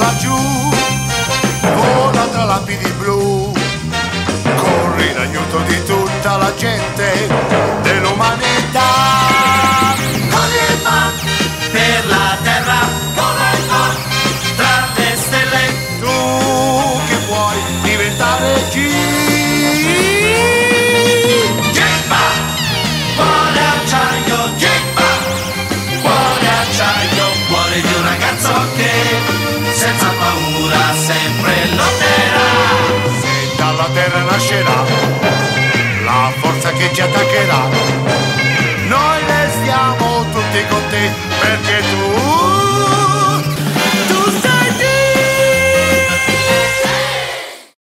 laggiù, vola tra lapidi blu, corri in aiuto di tutta la gente dell'umanità. Correva per la terra, correva tra le stelle, tu che vuoi diventare G. terra nascerà la forza che ci attaccherà. Noi restiamo tutti con te perché tu